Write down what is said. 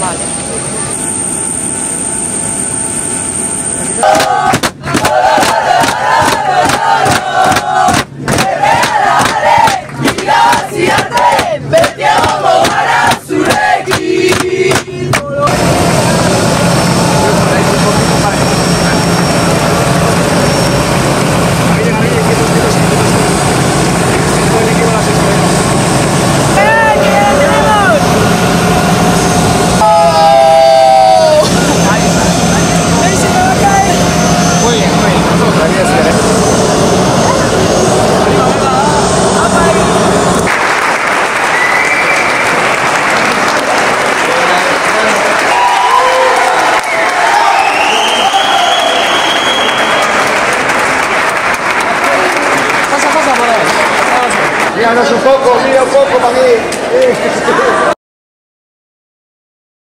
はで。Míranos un poco, mira un poco para mí.